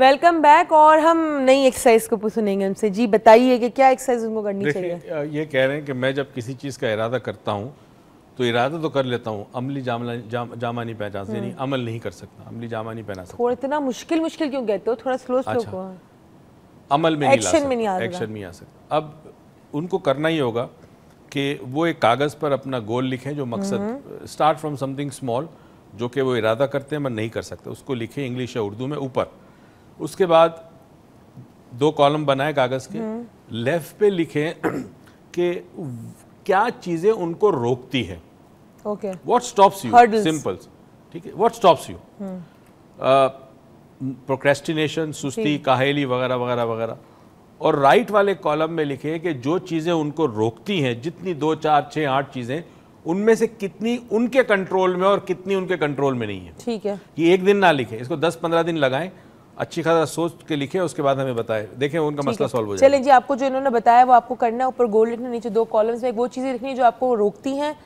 Welcome back. और हम नई एक्सरसाइज को सुनेंगे उनसे जी बताइए कि क्या एक्सरसाइज उनको करनी चाहिए? ये कह रहे हैं कि मैं जब किसी चीज़ का इरादा करता हूँ तो इरादा तो कर लेता हूँ। अमली जामा जाम, जामा नहीं पहचान सकता यानी अमल नहीं कर सकता। अमली जामा नहीं पहना सकता थोड़ा इतना मुश्किल मुश्किल क्यों कहते हो? थोड़ा स्लो स्लो अच्छा। को अमल में Action में नहीं आ। एक्शन में आ सकता। अब उनको करना ही होगा कि वो एक कागज़ पर अपना गोल लिखें जो मकसद स्टार्ट फ्रॉम समथिंग स्मॉल जो कि वो इरादा करते हैं मैं नहीं कर सकता। उसको लिखें इंग्लिश या उर्दू में ऊपर। उसके बाद दो कॉलम बनाए कागज़ के लेफ़्ट पे लिखें कि क्या चीज़ें उनको रोकती हैं। Okay what stops you? Hurdles. ठीक है? What stops you? प्रोक्रेस्टिनेशन सुस्ती काहेली वगैरह वगैरह वगैरह। और राइट वाले कॉलम में लिखे कि जो चीज़ें उनको रोकती हैं जितनी दो चार छः आठ चीज़ें उनमें से कितनी उनके कंट्रोल में और कितनी उनके कंट्रोल में नहीं है। ठीक है। ये एक दिन ना लिखे इसको दस पंद्रह दिन लगाएँ अच्छी खासा सोच के लिखे उसके बाद हमें बताए। देखें उनका मसला सॉल्व हो जाएगा। चलिए जी आपको जो इन्होंने बताया वो आपको करना है। ऊपर गोल लिखना नीचे दो कॉलम्स में वो चीज़ें लिखनी है जो आपको रोकती हैं।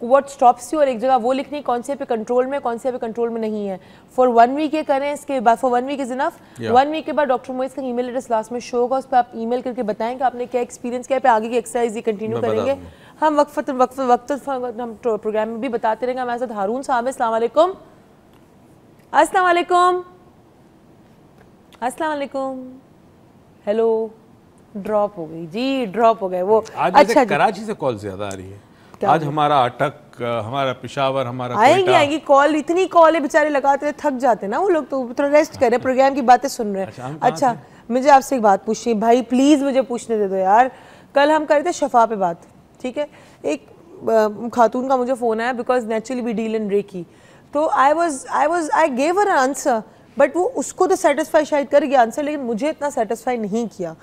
व्हाट स्टॉप्स यू और एक जगह वो लिखनी है कौन से पे कंट्रोल में कौन से पे कंट्रोल में नहीं है। फॉर वन वीक ये करें इसके बाद for one week is enough one week के बाद डॉक्टर मोइस का ईमेल एड्रेस लास्ट में शो होगा उस पर आप ईमेल करके बताएँ कि आपने क्या एक्सपीरियंस किया है, आगे की एक्सरसाइज ये कंटिन्यू करेंगे। हम वक्त वक्त वक्त हम प्रोग्राम में भी बताते रहेंगे। हमारे साथ हारून साहब हैं अस्सलाम वालेकुम। अस्सलाम वालेकुम। अस्सलाम वालेकुम हेलो। ड्रॉप हो गई। जी ड्रॉप हो गए। वो आज अच्छा अच्छा कराची से कॉल ज़्यादा आ रही है। आज हमारा अटक हमारा पिशावर हमारा आएँगी आएँगी। कॉल इतनी कॉल है बेचारे लगाते हैं थक जाते हैं ना वो लोग तो थोड़ा रेस्ट कर रहे हैं प्रोग्राम की बातें सुन रहे अच्छा, हैं हम अच्छा मुझे आपसे एक बात पूछनी भाई प्लीज़ मुझे पूछने दे दो यार। कल हम कर रहे थे शफा पे बात ठीक है? एक खातून का मुझे फ़ोन आया because naturally we deal in reiki तो I was I was I gave her answer but वो उसको तो सेटिस्फाई शायद कर गया आंसर लेकिन मुझे इतना सेटिस्फाई नहीं किया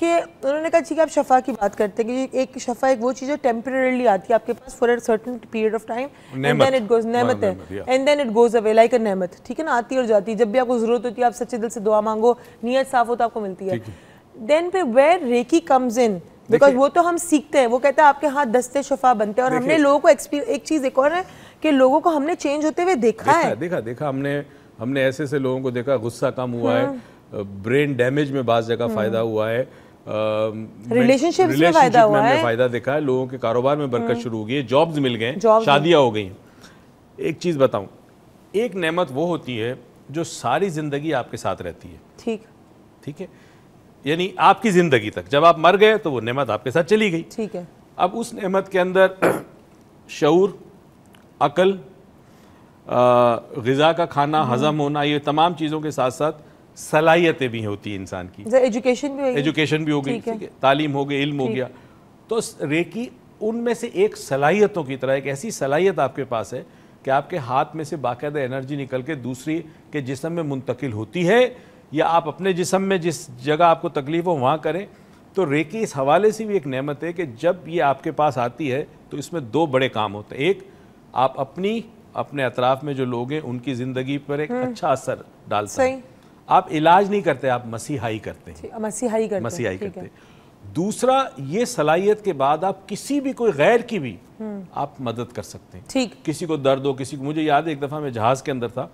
कि उन्होंने कहा ठीक है आप शफा की बात करते हैं कि एक शफा एक वो चीज़ है टेम्परेली आती है आपके पास for a certain period of time and then it goes नेमत है and then it goes away like a नेमत ठीक है ना आती और जाती है जब भी आपको ज़रूरत होती है आप सच्चे दिल से दुआ मांगो नीयत साफ़ हो तो आपको मिलती है। देन पे where reiki comes in because वो तो हम सीखते हैं वो कहता है आपके हाथ दस्ते शफा बनते हैं और हमने लोगों को एक चीज़ एक और है कि लोगों को हमने चेंज होते हुए देखा देखा है। देखा देखा हमने हमने ऐसे ऐसे लोगों को देखा गुस्सा कम हुआ है ब्रेन डैमेज में बाज जगह फ़ायदा हुआ है। Relationships में फ़ायदा हुआ है। फ़ायदा देखा है। लोगों के कारोबार में बरकत शुरू हो गई है जॉब्स मिल गए शादियाँ हो गई। एक चीज़ बताऊँ एक नेमत वो होती है जो सारी ज़िंदगी आपके साथ रहती है। ठीक। ठीक है? यानी आपकी ज़िंदगी तक जब आप मर गए तो वो नेमत आपके साथ चली गई। ठीक है। अब उस नेमत के अंदर शूर अकल गज़ा का खाना हज़म होना ये तमाम चीज़ों के साथ साथ सलाहियतें भी होती हैं इंसान की। एजुकेशन भी होगी एजुकेशन भी हो गई। तालीम हो गई इल्म हो गया। तो रेकी उनमें से एक सलाहियतों की तरह एक ऐसी सलाहियत आपके पास है कि आपके हाथ में से बाकायदा एनर्जी निकल के दूसरी के जिसम में मुंतकिल होती है या आप अपने जिसम में जिस जगह आपको तकलीफ़ हो वहाँ करें। तो रेकी इस हवाले से भी एक नेमत है कि जब ये आपके पास आती है तो इसमें दो बड़े काम होते हैं। एक आप अपनी अपने अतराफ में जो लोग हैं उनकी ज़िंदगी पर एक अच्छा असर डालते सही। हैं। आप इलाज नहीं करते आप मसीहाई करते हैं। मसीहाई करते मसीहाई करते हैं। दूसरा ये सलाहियत के बाद आप किसी भी कोई गैर की भी आप मदद कर सकते हैं। ठीक। किसी को दर्द हो किसी को मुझे याद है एक दफ़ा मैं जहाज़ के अंदर था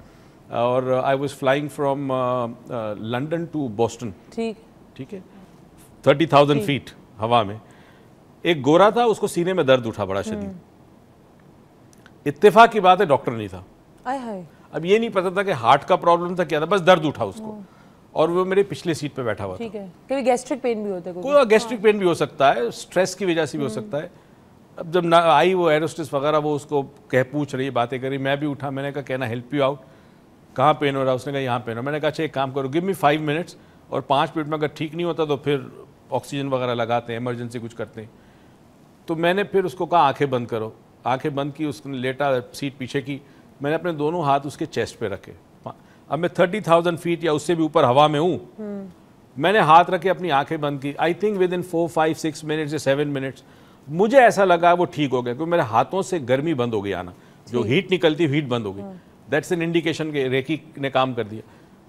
और I was flying from London to Boston ठीक। ठीक है? थर्टी थाउज़ेंड फीट हवा में। एक गोरा था उसको सीने में दर्द उठा बड़ा शदीद। इत्तेफाक की बात है डॉक्टर नहीं था। अब ये नहीं पता था कि हार्ट का प्रॉब्लम था क्या था बस दर्द उठा उसको। और वो मेरे पिछले सीट पे बैठा हुआ ठीक है कभी गैस्ट्रिक पेन भी होता है कोई? गैस्ट्रिक पेन भी हो सकता है स्ट्रेस की वजह से भी हो सकता है। अब जब ना आई वो एरोस्टिस वगैरह वो उसको कह पूछ रही बातें करी मैं भी उठा मैंने कहा कहना हेल्प यू आउट कहाँ पेन हो रहा है? उसने कहा यहाँ पेन हो मैंने कहा अच्छा एक काम करो गिव मी फाइव मिनट्स और पाँच मिनट में अगर ठीक नहीं होता तो फिर ऑक्सीजन वगैरह लगाते हैं इमरजेंसी कुछ करते हैं। तो मैंने फिर उसको कहा आँखें बंद करो। आँखें बंद की उसने लेटा सीट पीछे की। मैंने अपने दोनों हाथ उसके चेस्ट पे रखे। अब मैं थर्टी थाउज़ेंड फीट या उससे भी ऊपर हवा में हूँ। मैंने हाथ रखे अपनी आँखें बंद की। I think within four five six minutes या सेवन मिनट्स मुझे ऐसा लगा वो ठीक हो गया क्योंकि मेरे हाथों से गर्मी बंद हो गई आना। जो हीट निकलती हीट बंद हो गई। दैट्स एन इंडिकेशन के रेकी ने काम कर दिया।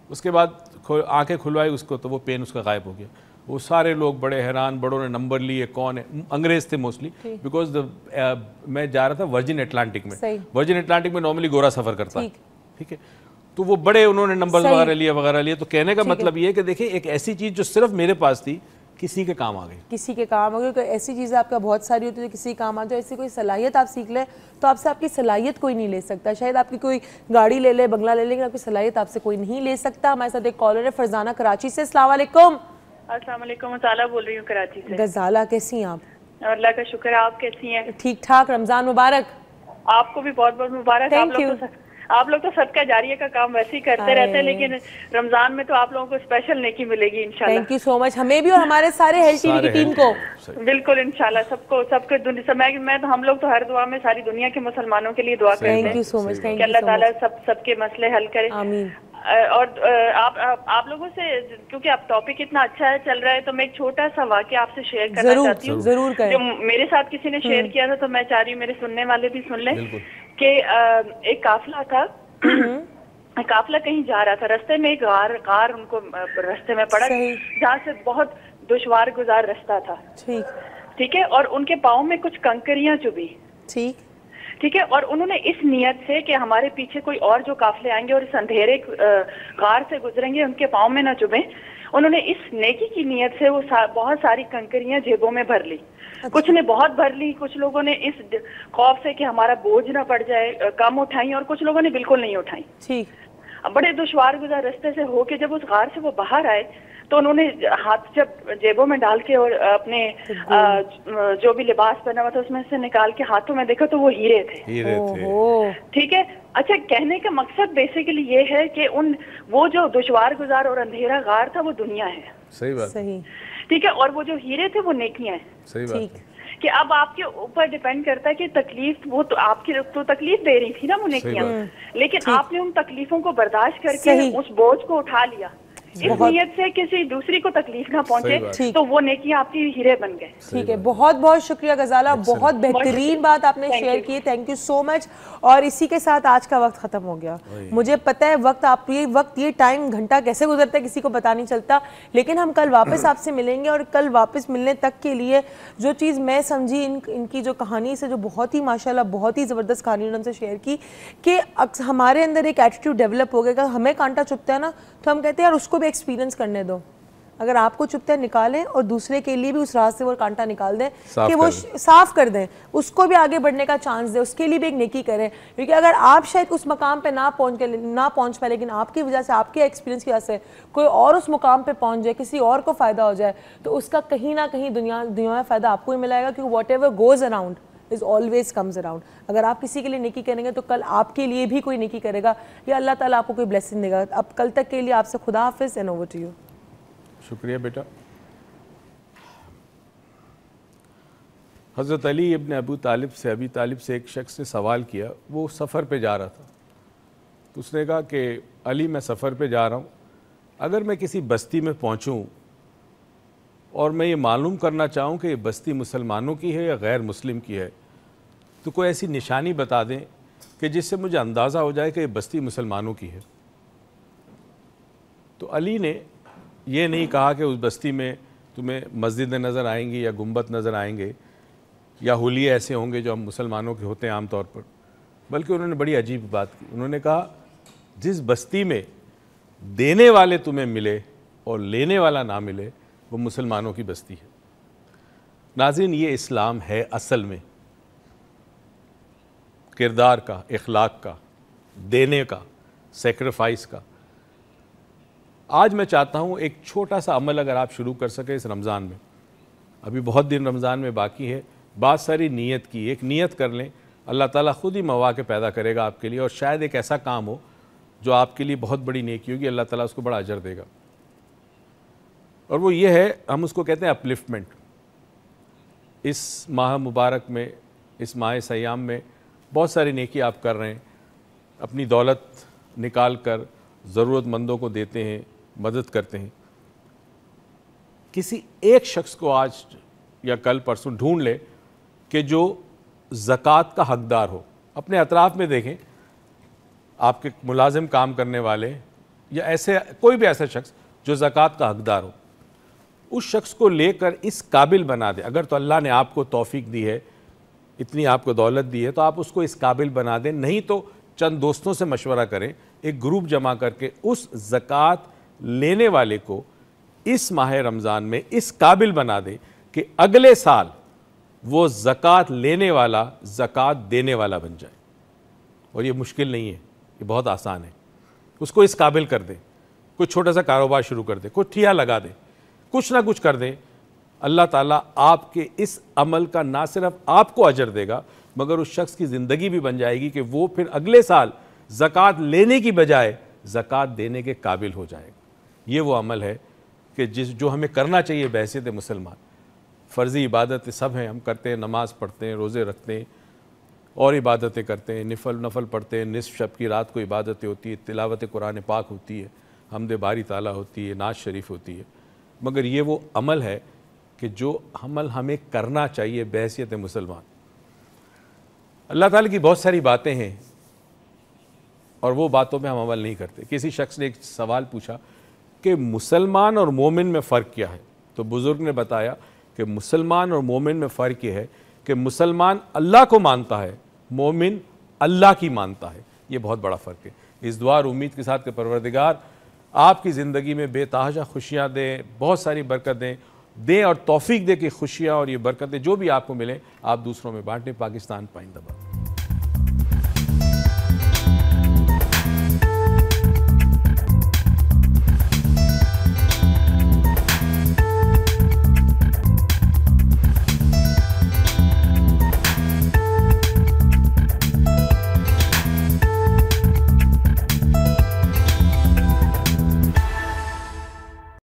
उसके बाद आँखें खुलवाई उसको तो वो पेन उसका गायब हो गया। वो सारे लोग बड़े हैरान बड़ों ने नंबर लिए कौन है? अंग्रेज़ थे मोस्टली बिकॉज़ द मैं जा रहा था वर्जिन एटलांटिक में। वर्जिन एटलांटिक में नॉर्मली गोरा सफ़र करता है। ठीक। है? तो वो बड़े उन्होंने नंबर वगैरह लिए वगैरह लिए तो कहने का मतलब ये है कि देखिए एक ऐसी चीज़ जो सिर्फ़ मेरे पास थी किसी के काम आ गई। किसी के काम होगी कोई ऐसी चीज़ें आपका बहुत सारी होती है जो किसी के काम आ जाए ऐसी कोई सलाहियत आप सीख लें तो आपसे आपकी सलाहियत कोई नहीं ले सकता। शायद आपकी कोई गाड़ी ले ले बंगला ले लेकिन आपकी सलाहियत आपसे कोई नहीं ले सकता। हमारे साथ एक कॉलर है फरजाना कराची से वालेकुम। अस्सलाम वालेकुम बोल रही हूँ कराची से। गजाला कैसी हैं आप? और अल्लाह का शुक्र है आप कैसी हैं? ठीक ठाक रमज़ान मुबारक। आपको भी बहुत बहुत मुबारक। आप लोग तो आप लोग तो सदका जारिया का काम वैसे ही करते रहते हैं लेकिन रमज़ान में तो आप लोगों को स्पेशल नेकी मिलेगी इंशाल्लाह। थैंक यू सो मच हमें भी और हमारे सारे हेल्थ टीवी की टीम को। बिल्कुल इंशाल्लाह सबको सबके दुनिया मैं, मैं तो हम लोग तो हर दुआ में सारी दुनिया के मुसलमानों के लिए दुआ करते हैं। Thank you so much thank you Allah ताला सब सबके मसले हल करे। आमीन। और आप, आप आप लोगों से क्योंकि आप टॉपिक इतना अच्छा है चल रहा है तो मैं एक छोटा सा वाक्य आपसे शेयर करना ज़रूर चाहती हूँ। ज़रूर जो मेरे साथ किसी ने शेयर किया था तो मैं चाह रही हूँ मेरे सुनने वाले भी सुन लें। कि एक काफिला था। काफिला कहीं जा रहा था रास्ते में एक गार गार उनको रास्ते में पड़ा जहाँ से बहुत दुशवार गुजार रास्ता था। ठीक। ठीक है? और उनके पाँव में कुछ कंकरियाँ चुभी। ठीक। ठीक है? और उन्होंने इस नियत से कि हमारे पीछे कोई और जो काफले आएँगे और इस अंधेरे गार से गुजरेंगे उनके पाँव में न चुभे। उन्होंने इस नेकी की नियत से वो सा, बहुत सारी कंकरियाँ जेबों में भर ली। अच्छा। कुछ ने बहुत भर ली कुछ लोगों ने इस खौफ से कि हमारा बोझ ना पड़ जाए कम उठाई और कुछ लोगों ने बिल्कुल नहीं उठाई। ठीक। बड़े दुश्वार गुजार रस्ते से होके जब उस गार से वो बाहर आए तो उन्होंने हाथ जब जेबों में डाल के और अपने जो भी लिबास पहना हुआ था उसमें से निकाल के हाथों में देखा तो वो हीरे थे। हीरे थे। ठीक है? अच्छा कहने का मकसद बेसिकली ये है कि उन वो जो दुश्वार गुजार और अंधेरा गार था वो दुनिया है। सही बात। सही। ठीक है? और वो जो हीरे थे वो नेकियाँ हैं। सही बात। कि अब आपके ऊपर डिपेंड करता है कि तकलीफ़ वो तो आपकी तो तकलीफ़ दे रही थी ना वो नेकियाँ। लेकिन आपने उन तकलीफों को बर्दाश्त करके उस बोझ को उठा लिया। इस नियत से किसी दूसरी को तकलीफ़ ना पहुँचे तो वो नेकियाँ आपकी हीरे बन गए। ठीक है बहुत बहुत शुक्रिया गजाला बहुत बेहतरीन बात आपने शेयर की थैंक यू सो मच और इसी के साथ आज का वक्त खत्म हो गया। मुझे पता है वक्त आप ये वक्त ये टाइम घंटा कैसे गुजरता है किसी को पता नहीं चलता लेकिन हम कल वापस आपसे मिलेंगे और कल वापस मिलने तक के लिए जो चीज़ मैं समझी इन इनकी जो कहानी से जो बहुत ही माशाल्लाह बहुत ही ज़बरदस्त कहानी उन्होंने शेयर की कि हमारे अंदर एक एटीट्यूड डेवलप हो गया हमें कांटा चुपता है ना तो हम कहते हैं यार उसको भी एक्सपीरियंस करने दो। अगर आपको चुपते निकालें और दूसरे के लिए भी उस राह से वो कांटा निकाल दें कि वो साफ़ कर दें उसको भी आगे बढ़ने का चांस दें उसके लिए भी एक नेकी करें। क्योंकि अगर आप शायद उस मकाम पे ना पहुँच के ना पहुँच पाए लेकिन आपकी वजह से आपके एक्सपीरियंस की वजह से कोई और उस मुकाम पे पहुँच जाए किसी और को फ़ायदा हो जाए तो उसका कहीं ना कहीं दुनिया दुनिया में फ़ायदा आपको ही मिलाएगा क्योंकि whatever goes around is always comes around अगर आप किसी के लिए निकी करेंगे तो कल आपके लिए भी कोई निकी करेगा, या अल्लाह ताला आपको कोई ब्लेसिंग देगा। अब कल तक के लिए आपसे खुदा हाफिज़ एंड ओवर टू यू शुक्रिया बेटा। हज़रत अली इब्न अबू तालिब से, अबी तालिब से एक शख्स ने सवाल किया, वो सफ़र पे जा रहा था। तो उसने कहा कि, अली, मैं सफ़र पे जा रहा हूँ। अगर मैं किसी बस्ती में पहुँचूँ, और मैं ये मालूम करना चाहूँ कि ये बस्ती मुसलमानों की है या गैर मुस्लिम की है तो कोई ऐसी निशानी बता दें कि जिससे मुझे अंदाज़ा हो जाए कि ये बस्ती मुसलमानों की है। तो अली ने यह नहीं कहा कि उस बस्ती में तुम्हें मस्जिदें नज़र आएँगी या गुम्बत नज़र आएँगे, या होलिये ऐसे होंगे जो हम मुसलमानों के होते हैं आम तौर पर। बल्कि उन्होंने बड़ी अजीब बात की। उन्होंने कहा, जिस बस्ती में देने वाले तुम्हें मिले और लेने वाला ना मिले, वो मुसलमानों की बस्ती है। नाजिन, ये इस्लाम है असल में। किरदार का, इखलाक का, देने का सेक्रीफाइस का। आज मैं चाहता हूँ एक छोटा सा अमल अगर आप शुरू कर सकें इस रमज़ान में। अभी बहुत दिन रमज़ान में बाकी है, बात सारी नीयत की, एक नीयत कर लें, अल्लाह ताला खुद ही मौाक़े पैदा करेगा आपके लिए और शायद एक ऐसा काम हो जो आपके लिए बहुत बड़ी नेकी होगी, अल्लाह ताला उसको बड़ा अजर देगा। और वो ये है, हम उसको कहते हैं अपलिफ्टमेंट इस माह मुबारक में, इस माह सयाम में बहुत सारी नेकी आप कर रहे हैं। अपनी दौलत निकाल कर ज़रूरतमंदों को देते हैं, मदद करते हैं। किसी एक शख्स को आज या कल परसों ढूंढ ले कि जो ज़क़़त का हकदार हो। अपने अतराफ़ में देखें, आपके मुलाजिम काम करने वाले या ऐसे, कोई भी ऐसा शख्स जो ज़क़़त का हकदार हो। उस शख्स को लेकर इस काबिल बना दे। अगर तो अल्लाह ने आपको तौफीक दी है इतनी आपको दौलत दी है तो आप उसको इस काबिल बना दें। नहीं तो चंद दोस्तों से मशवरा करें, एक ग्रुप जमा करके उस ज़क़़त लेने वाले को इस माह रमज़ान में इस काबिल बना दें कि अगले साल वो ज़क़़त लेने वाला ज़क़़त देने वाला बन जाए। और ये मुश्किल नहीं है, ये बहुत आसान है। उसको इस काबिल कर दें, कुछ छोटा सा कारोबार शुरू कर दें, कुछ ठिया लगा दें, कुछ ना कुछ कर दे अल्लाह ताला आपके इस अमल का ना सिर्फ़ आपको अजर देगा, मगर उस शख्स की ज़िंदगी भी बन जाएगी कि वो फिर अगले साल ज़क़़त लेने की बजाय ज़क़़त देने के काबिल हो जाएगा ये वो अमल है कि जिस, जो हमें करना चाहिए बहसीत मुसलमान। फ़र्ज़ी इबादत सब हैं, हम करते हैं, नमाज़ पढ़ते हैं, रोज़े रखते हैं, और इबादतें करते हैं, नफल नफल पढ़ते हैं, निसफ शब की रात को इबादतें होती है, तिलावत कुरान पाक होती है, हमद बारी ताला होती है, नाज शरीफ होती है। मगर ये वो अमल है कि जो हमल हमें करना चाहिए बहसीत मुसलमान। अल्लाह ताला की बहुत सारी बातें हैं और वो बातों में हम अमल नहीं करते। किसी शख्स ने एक सवाल पूछा कि मुसलमान और मोमिन में फ़र्क क्या है? तो बुज़ुर्ग ने बताया कि मुसलमान और मोमिन में फ़र्क ये है कि मुसलमान अल्लाह को मानता है, मोमिन अल्लाह की मानता है। ये बहुत बड़ा फ़र्क है। इस दुआ और उम्मीद के साथ के परवरदिगार, आपकी ज़िंदगी में बेतहाशा खुशियाँ दें, बहुत सारी बरकत दें दें और तोफीक दें कि खुशियाँ और ये बरकतें जो भी आपको मिलें, आप दूसरों में बांटें, पाकिस्तान पाइंदा